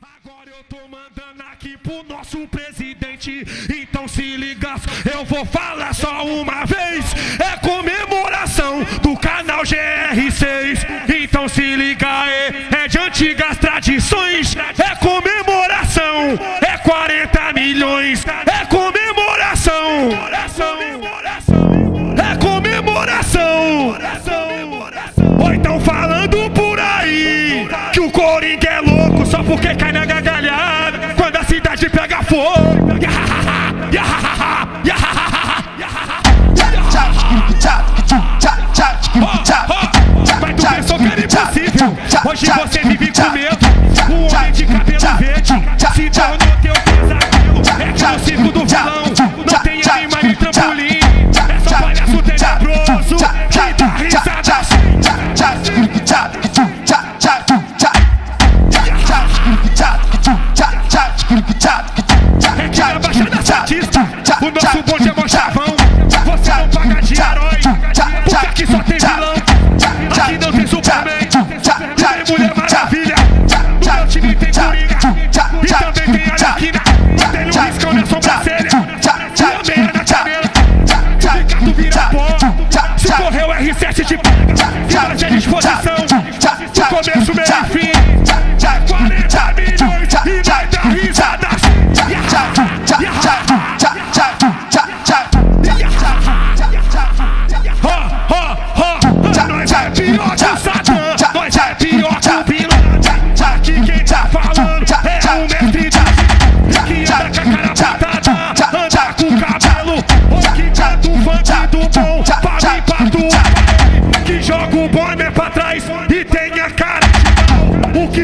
Agora eu tô mandando aqui pro nosso presidente. Então se liga, eu vou falar só uma vez. É comemoração do canal GR6. Então se liga, é, é de antigas tradições. É comemoração, é 40 milhões. É comemoração, é comemoração. Ou então falando por aí que o só porque cai na gargalhada quando a cidade pega fogo. Mas tu pensou que era impossível? Hoje você vive com medo. O homem de cabelo verde se tornou teu pesadelo. É que no circo do vilão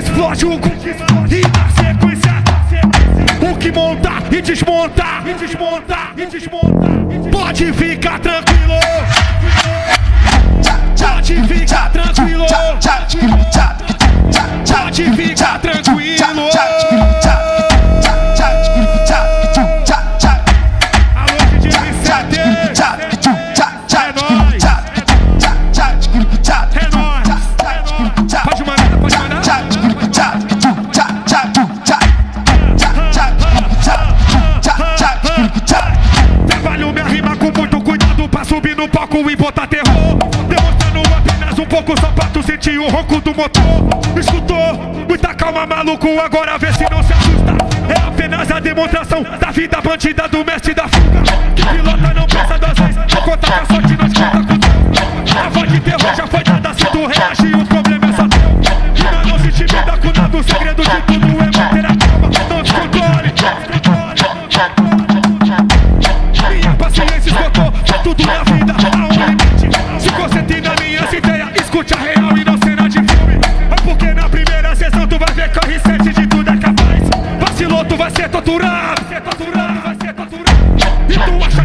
explode o cu e na sequência o que montar e desmontar e desmontar e desmontar pode ficar tranquilo pode ficar tranquilo pode ficar tranquilo palco e botar terror. Demonstrando apenas um pouco só pra tu sentir o ronco do motor. Escutou? Muita calma, maluco, agora vê se não se assusta. É apenas a demonstração da vida bandida do mestre da fuga. Pilota não pensa duas vezes, não conta com a sorte,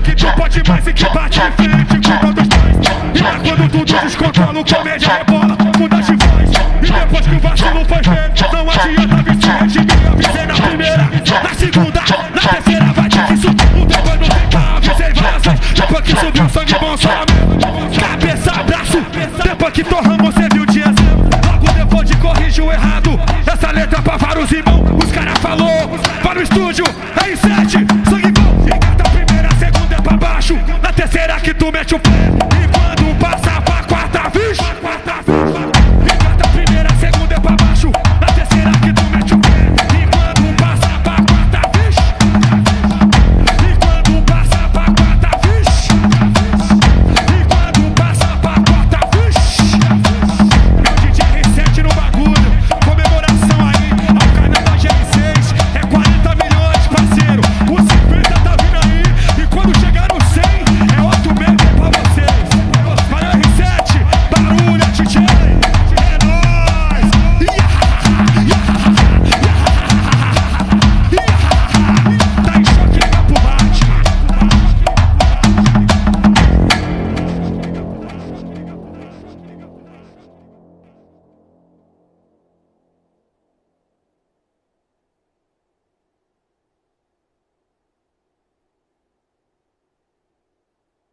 que tu pode mais e que bate em frente com todos nós. E é quando tudo descontrola, o comédia é bola, muda de voz. E depois que o vacilo foi feito, não adianta vestir de mim. Avisei na primeira, na segunda, na terceira vai ter que subir. O depois não tem pra avisei várias. Depois que subiu sangue bom, só Cabeça, braço, depois que torramos, você viu o dia zero. Logo depois de corrigir o errado. Essa letra é pra vários irmãos. Os cara falou, para o estúdio, é isso aí. mete o pé.